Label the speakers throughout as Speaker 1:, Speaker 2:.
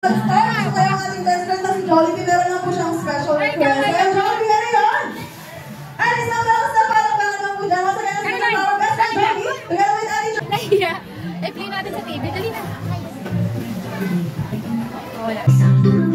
Speaker 1: So kaya ang ating best friend na meron lang po siyang special request. Kaya Jollibee, ano yun? At parang parang naman po dyan. Masaya na sa parang best friend, Jollibee. Together.
Speaker 2: Eh, play natin sa TV. Dali na. Wala.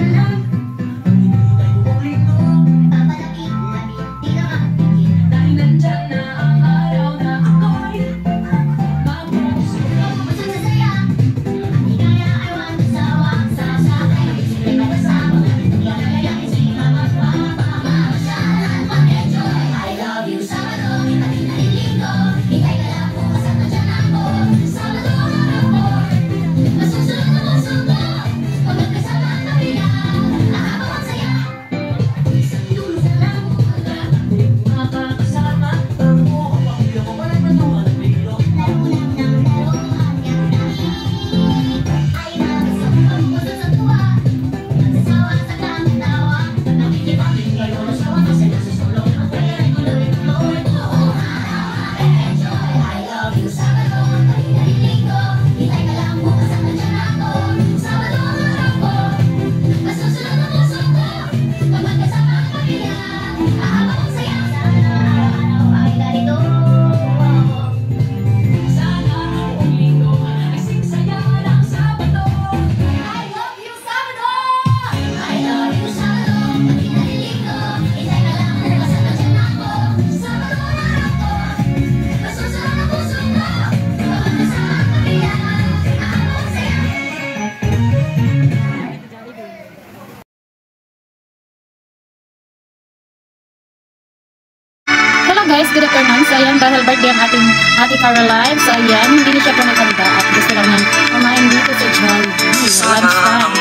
Speaker 2: Guys, good afternoon. So ayan, dahil birthday ang ating Ate Caroline. So ayan, hindi na siya pumatanda at gusto lang niyang kumain dito sa Jollibee. Lunchtime.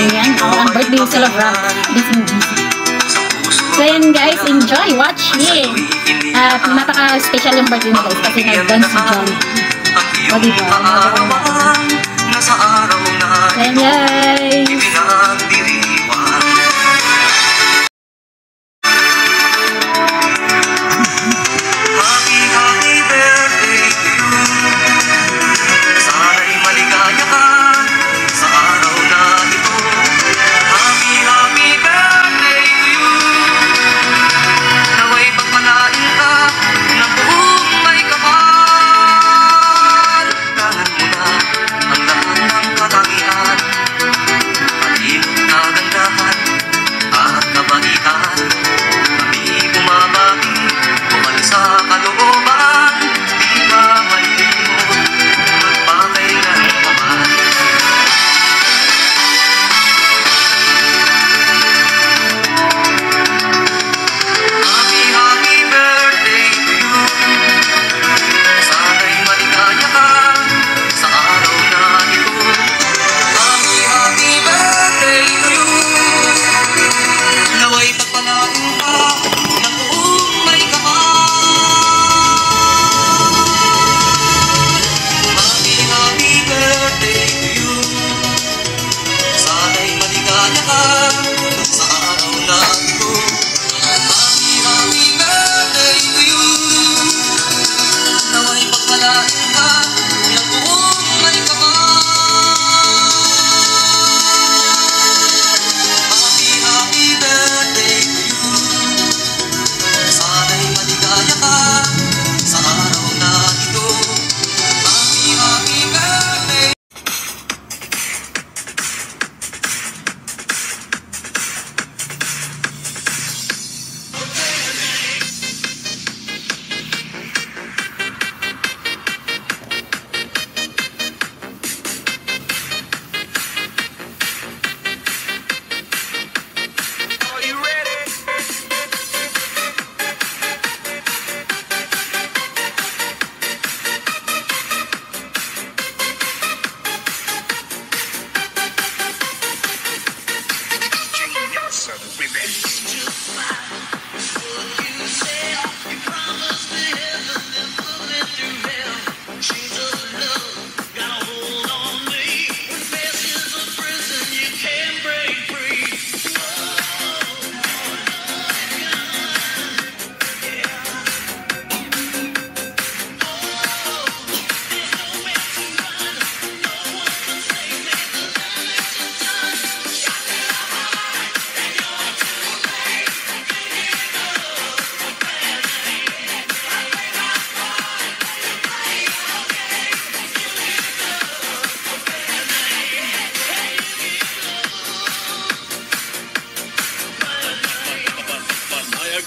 Speaker 2: Ayan, oh, ang birthday celebrant. Busy busy. So ayan guys, enjoy watching. At napaka-special yung birthday guys kasi nag-dance si Jollibee. O diba?
Speaker 3: Nasa araw na
Speaker 2: So ayan guys.
Speaker 3: To you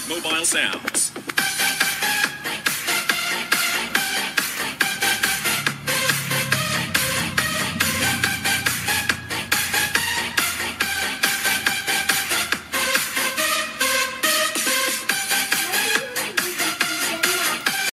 Speaker 4: Mobile Sounds.